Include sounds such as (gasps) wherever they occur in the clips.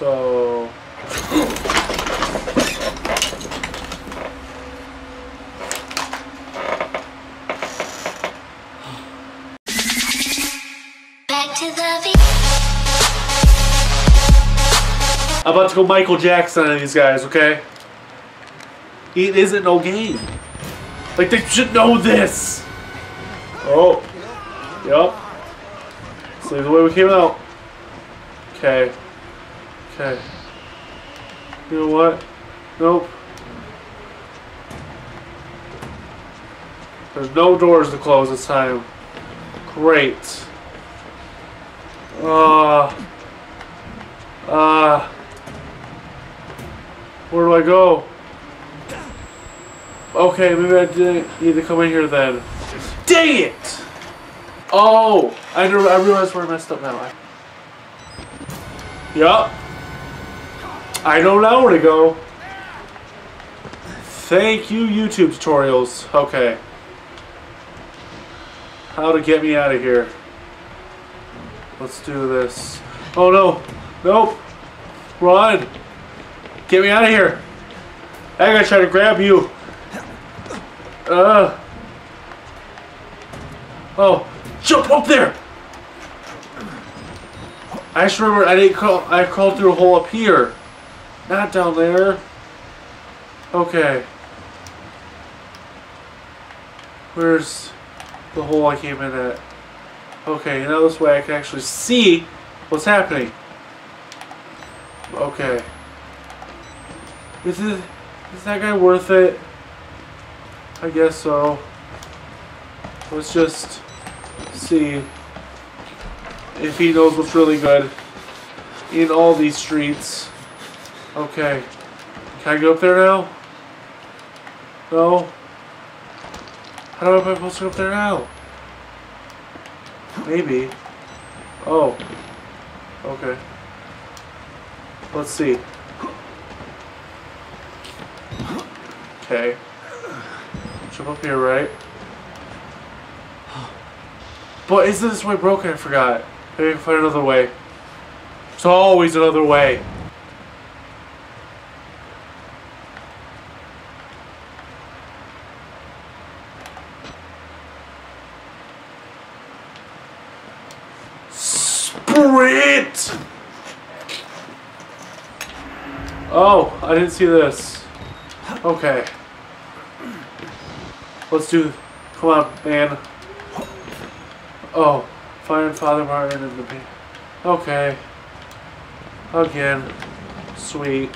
So. Back to the. I'm about to go Michael Jackson on these guys, okay? It isn't no game. Like, they should know this! Oh. Yep. Let's leave the way we came out. Okay. Okay. You know what? Nope. There's no doors to close this time. Great. Ah. Ah. Where do I go? Okay, maybe I didn't need to come in here then. Dang it! Oh, I, I realized where I messed up now. Yup. I don't know now where to go. Thank you, YouTube tutorials. Okay. How to get me out of here. Let's do this. Oh no. Nope. Run. Get me out of here. I gotta try to grab you. Uh. Oh. Jump up there. I just remember I didn't crawl. I crawled through a hole up here. Not down there. Okay. Where's the hole I came in at? Okay, now this way I can actually see what's happening. Okay. Is is that guy worth it? I guess so. Let's just see if he knows what's really good in all these streets. Okay. Can I go up there now? No? How am I supposed to go up there now? Maybe. Oh. Okay. Let's see. Okay. Jump up here, right? But is this way broken? I forgot. Maybe I can find another way. There's always another way. Sprint! Oh, I didn't see this. Okay. Let's do. Come on, man. Oh, find Father Martin in the. Okay. Again. Sweet.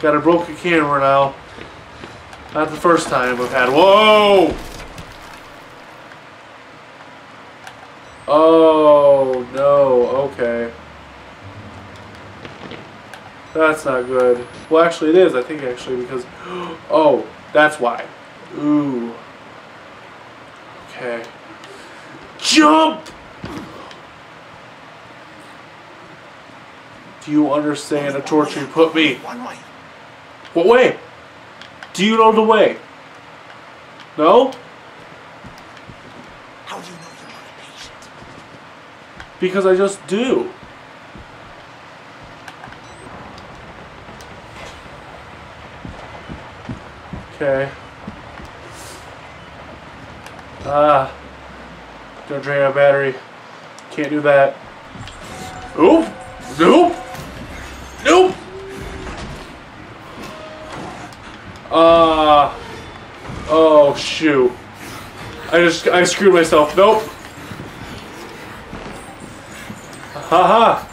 Got a broken camera now. Not the first time I've had. Whoa! Oh, no. Okay. That's not good. Well, actually it is, I think, actually, because... (gasps) Oh, that's why. Ooh. Okay. Jump! Do you understand the torture you put me? One way. What way? Do you know the way? No? How do you know you're not a patient? Because I just do. Okay. Ah. Don't drain our battery. Can't do that. Oop! Nope! Nope! Ah. oh, shoot. I just, I screwed myself. Nope. Haha!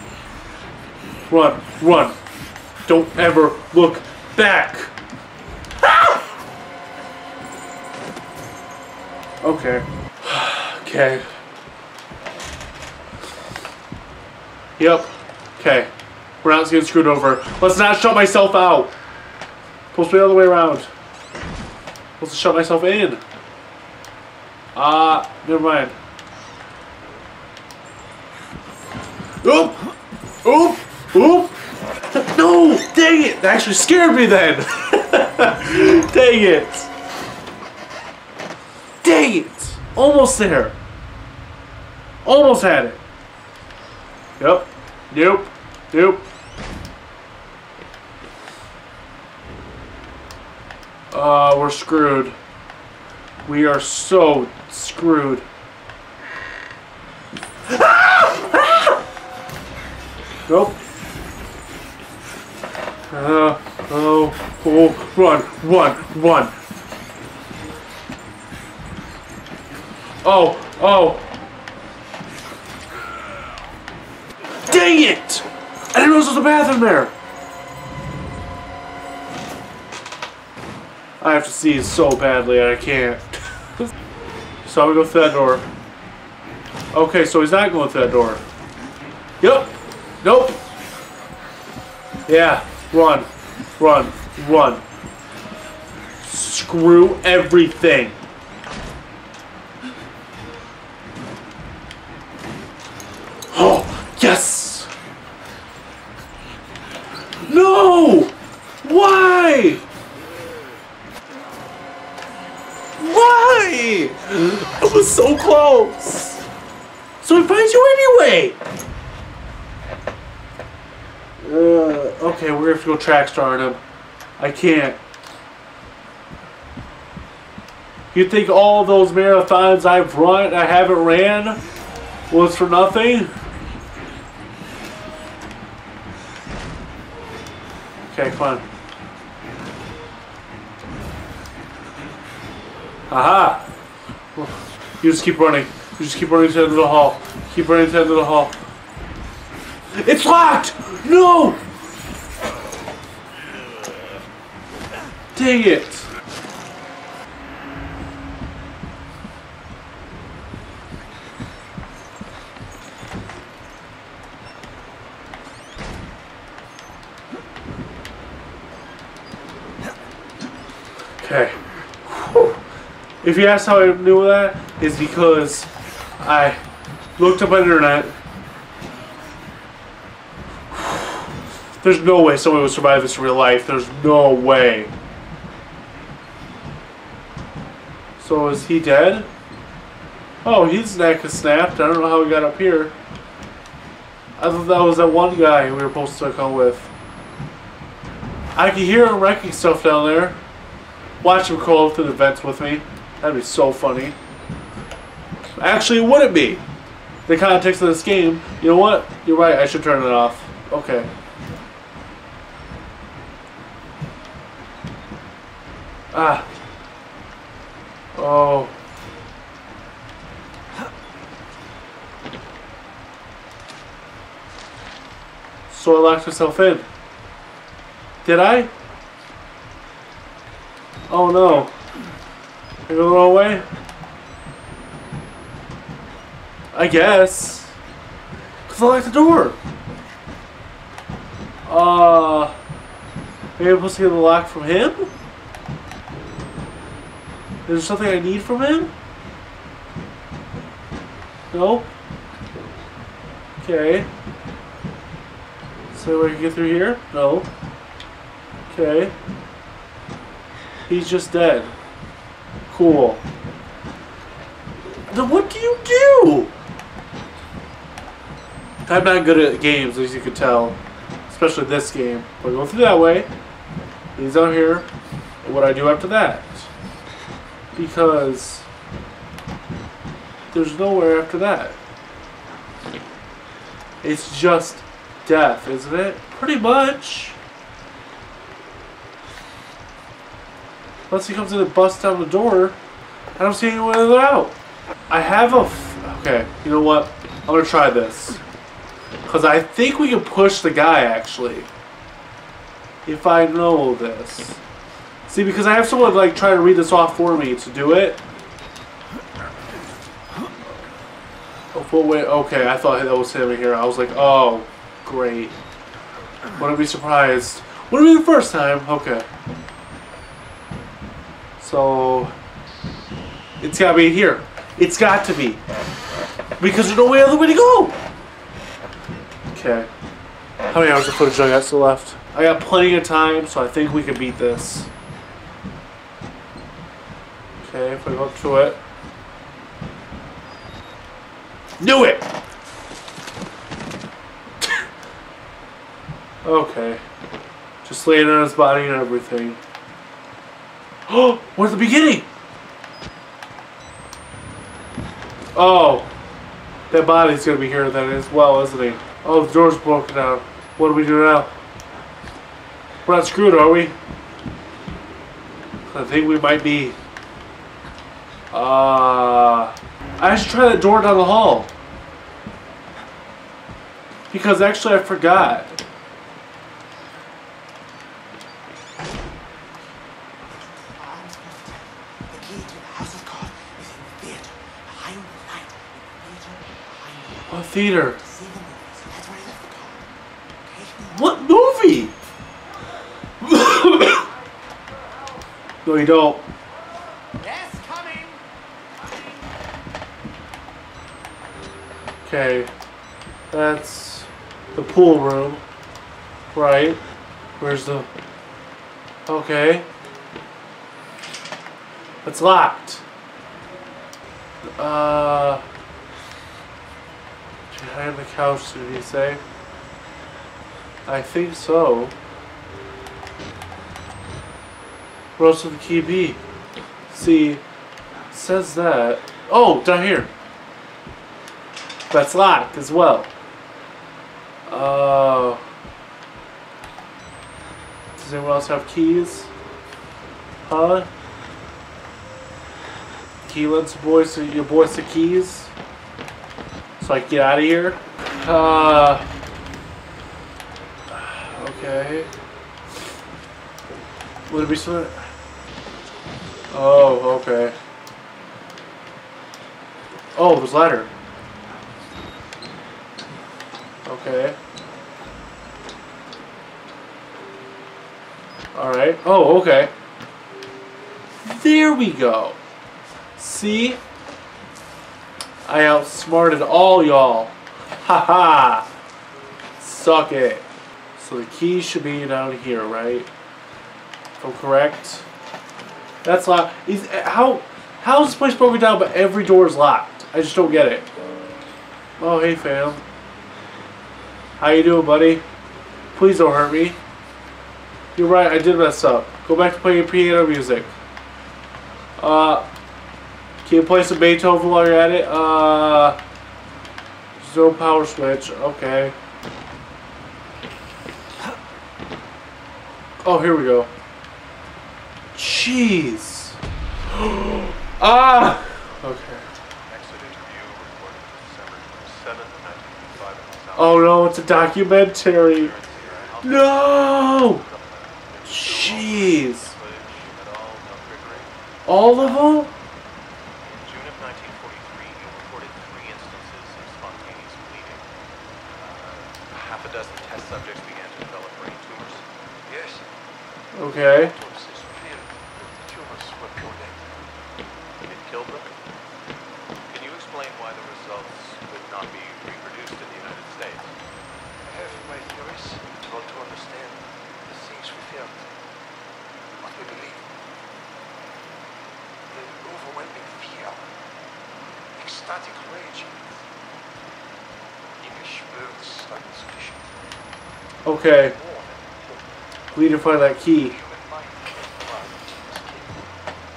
Run, run. Don't ever look back. Ah! Okay. okay. Yep. Okay. We're not getting screwed over. Let's not shut myself out. Supposed to be the other way around. To shut myself in. Ah, uh, never mind. Oop! Oop! Oop! No! Dang it! That actually scared me then! (laughs) Dang it! Dang it! Almost there! Almost had it. Yep. Nope. Nope. Uh, we're screwed. We are so screwed. Nope. Uh, oh, oh, run, run, run. Oh, oh. Dang it! I didn't know there was a bathroom there. I have to see so badly I can't. (laughs) so I'm gonna go through that door. Okay, so he's not going through that door. Yep. Nope. Yeah. Run. Run. Run. Screw everything. Oh, yes! No! Why? Why? I was so close. So he finds you anyway. Uh, okay, we're gonna have to go track star on him. I can't. You think all those marathons I've run, I haven't ran, was for nothing? Okay, come on. Aha! You just keep running. You just keep running to the end of the hall. Keep running to the end of the hall. It's locked! No! Dang it! Okay. If you ask how I knew that, is because I looked up on the internet. There's no way someone would survive this in real life. There's no way. So is he dead? Oh, his neck is snapped. I don't know how he got up here. I thought that was that one guy we were supposed to come with. I can hear him wrecking stuff down there. Watch him crawl through the vents with me. That'd be so funny. Actually, it wouldn't be. The context of this game. You know what? You're right. I should turn it off. Okay. Ah. Oh. So I locked myself in. Did I? Oh no. I go the wrong way? I guess. Because I locked the door. Uh. Maybe I'm supposed to get the lock from him? Is there something I need from him? No? Okay. So we can get through here? No. Okay. He's just dead. Cool. Then what do you do? I'm not good at games, as you can tell. Especially this game. But I go through that way. He's out here. What I do after that? Because there's nowhere after that. It's just death, isn't it? Pretty much. Unless he comes in and busts down the door, I don't see any way out. I have a. Okay, you know what? I'm gonna try this. Because I think we can push the guy, actually. If I know this. See, because I have someone, like, try to read this off for me to do it. Oh, wait, okay, I thought that was him here. I was like, oh, great. Wouldn't be surprised. Wouldn't be the first time. Okay. So, it's gotta be here. It's got to be. Because there's no way other way to go. Okay. How many hours of footage do I got still left? I got plenty of time, so I think we can beat this. Okay, if I go up to it. Knew it! (laughs) Okay. Just laying on his body and everything. Oh, (gasps) we're at the beginning! Oh. That body's gonna be here then as well, isn't he? Oh, the door's broken down. What do we do now? We're not screwed, are we? I think we might be. Uh, I should try that door down the hall. Because actually I forgot. The key to the House of God is in the theater, behind the light. In the theater, behind the light. What theater? See the movies. That's where I left the car. Okay? What movie? no, you don't. Yes, coming. Okay. That's the pool room. Right. Where's the... Okay. It's locked. Uh... Behind the couch, did he say? I think so. Where else would the key be? See, says that. Oh, down here. That's locked as well. Uh, does anyone else have keys? Huh? Key lets boys your boys the keys. So I get out of here. Uh. Okay. Would it be something? Oh, okay. Oh, there's ladder. Okay. Alright. Oh, okay. There we go. See? I outsmarted all y'all. Haha. Suck it. So the key should be down here, right? If I'm correct. That's locked. Is eh, how how is this place broken down but every door is locked? I just don't get it. Oh hey fam. How you doing, buddy? Please don't hurt me. You're right, I did mess up. Go back to playing your piano music. Uh, can you play some Beethoven while you're at it? Uh, no power switch. Okay. Oh, here we go. Jeez. (gasps) ah! Okay. Oh no, it's a documentary. No! Jeez. All of them? In June of 1943, he reported three instances of spontaneous bleeding. Uh, half a dozen test subjects began to develop brain tumors. Yes, Okay. autopsies revealed that the tumors were pure negative. It killed them. Can you explain why the results could not be reproduced in the United States? I have my theories told to understand the things we felt, what we believe. The overwhelming fear, ecstatic rage. English words are insufficient. Okay. We need to find that key. human mind and blood is capable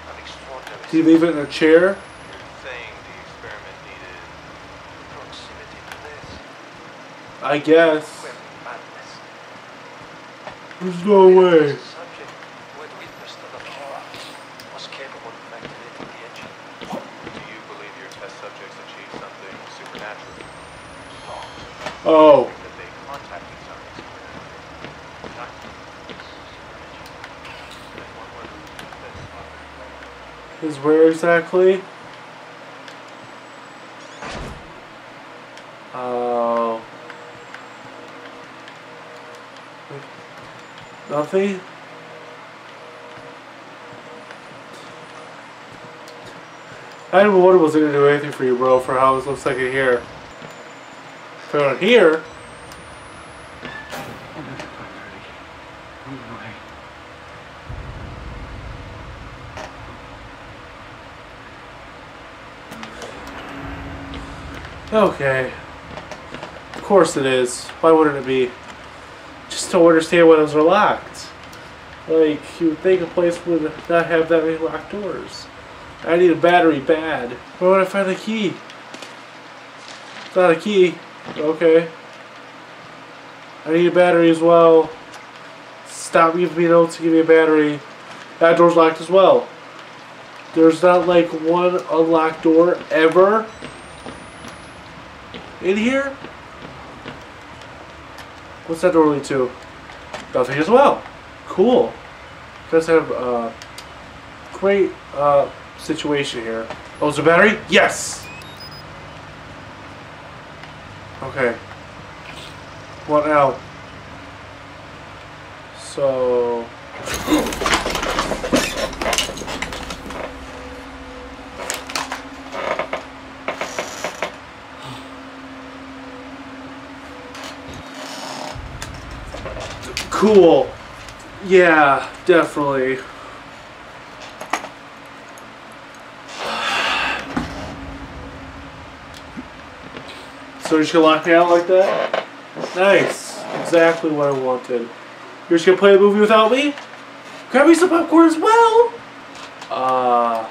of extraordinary Did he leave it in a chair? You're saying the experiment needed proximity to this. I guess. There's no way. The subject who had witnessed the horror was capable of activating the engine. Do you believe your test subjects achieved something supernatural? No. Oh. That they contacted something supernatural? Not Then what were the that's Is where exactly? Oh. Nothing? I didn't wonder was it gonna do anything for you, bro, for how it looks like in here. If I went here, Okay. Of course it is. Why wouldn't it be? Just don't understand why those are locked. Like, you would think a place would not have that many locked doors. I need a battery bad. Where would I find the key? It's not a key. Okay. I need a battery as well. Stop giving me notes to give me a battery. That door's locked as well. There's not like one unlocked door ever in here. What's that door lead to? Nothing as well. Cool. Does have a great uh, situation here. Oh, is there battery? Yes. Okay. What now? So. Cool. Yeah, definitely. So you're just gonna lock me out like that? Nice. Exactly what I wanted. You're just gonna play the movie without me? Grab me some popcorn as well! Uh...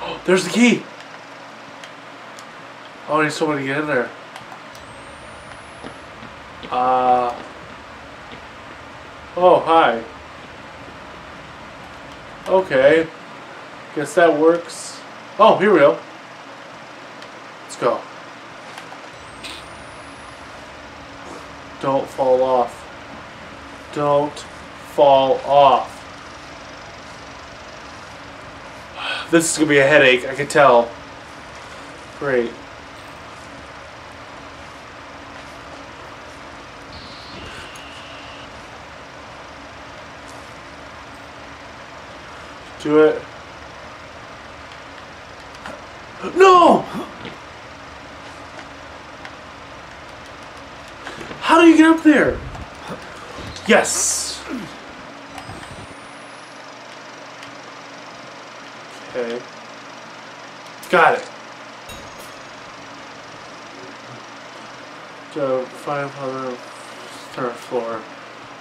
(gasps) There's the key! Oh, I need someone to get in there. Uh... Oh, hi. Okay. Guess that works. Oh, here we go. Let's go. Don't fall off. Don't fall off. This is gonna be a headache, I can tell. Great. Do it. No! How do you get up there? Yes! Okay. Got it. So, 500 third floor.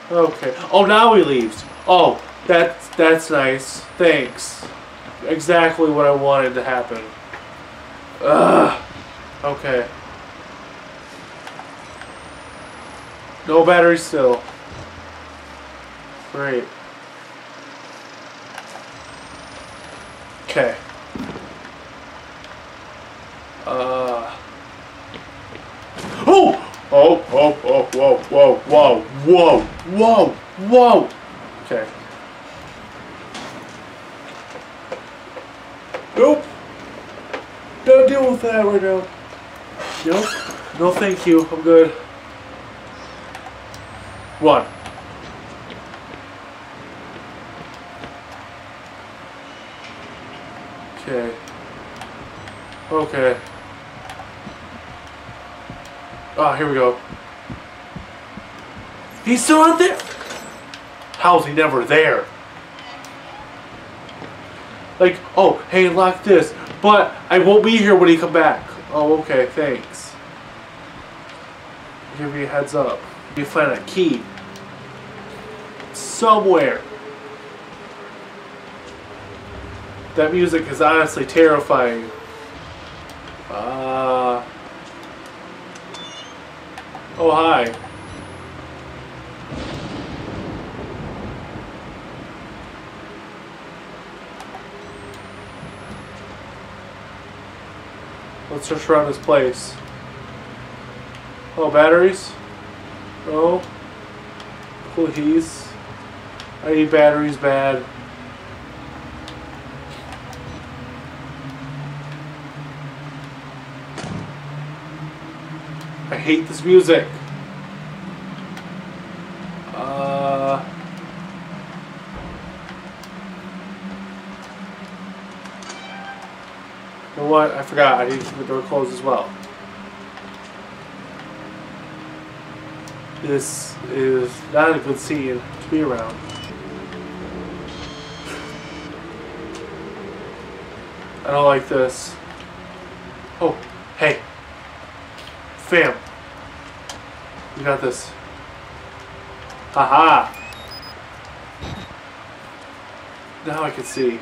Okay. Oh, now he leaves. Oh, that's that's nice. Thanks. Exactly what I wanted to happen. Ugh. Okay. No battery still. Great. Okay. Uh. Oh! Oh, oh, oh, whoa, whoa, whoa, whoa, whoa, whoa. Okay. Nope. That right now. Nope. No thank you. I'm good. One. Okay. Okay. Ah, here we go. He's still out there? How's he never there? Like, oh, hey, lock this. But I won't be here when you come back. Oh, okay, thanks. Give me a heads up. You find a key. Somewhere. That music is honestly terrifying. Uh... Oh, hi. Let's search around this place. Oh, batteries? Oh. Please. I need batteries bad. I hate this music. Uh... You know what? I forgot. I need to keep the door closed as well. This is not a good scene to be around. I don't like this. Oh, hey. Fam. You got this. Haha. Now I can see.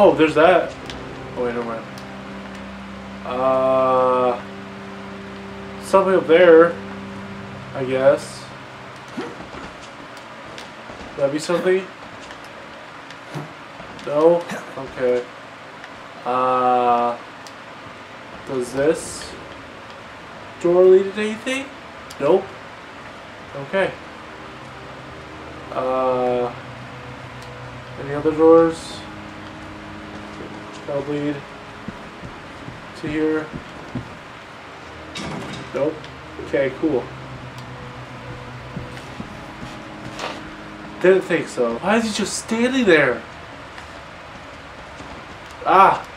Oh, there's that. Oh, wait, never mind. Uh, something up there, I guess. That'd be something? No? Okay. Uh, does this door lead to anything? Nope. Okay. Uh, any other doors that lead to here? Nope. Okay, cool. Didn't think so. Why is he just standing there? Ah!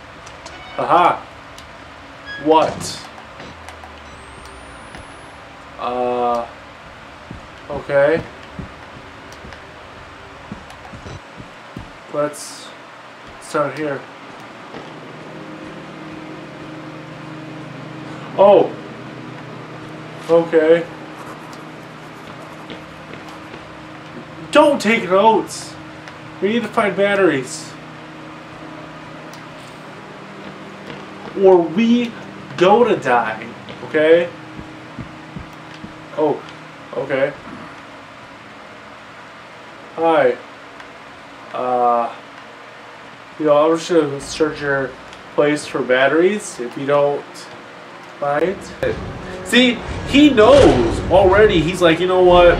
Aha! What? Uh. Okay. Let's start here. Oh! Okay. Don't take notes! We need to find batteries. Or we go to die. Okay? Oh. Okay. Hi. Uh. You know, I'm just gonna search your place for batteries if you don't mind. See, he knows already. He's like, you know what?